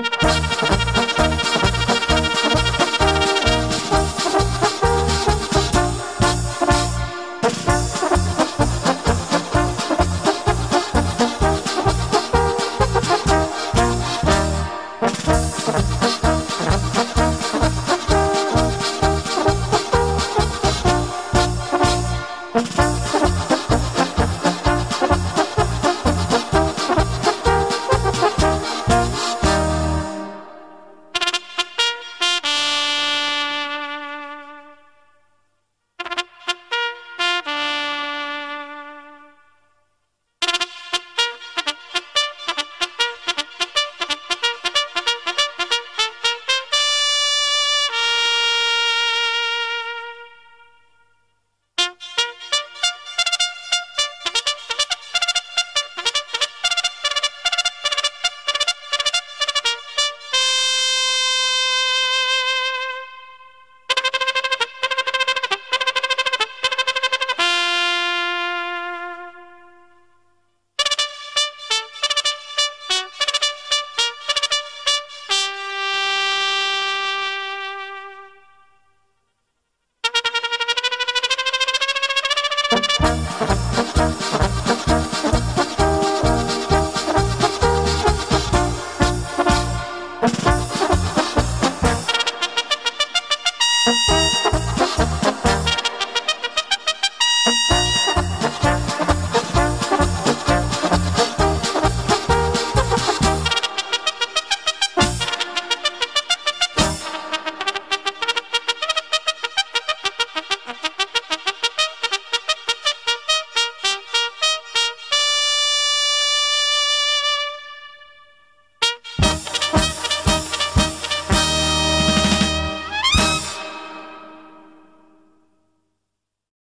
you Ha ha ha!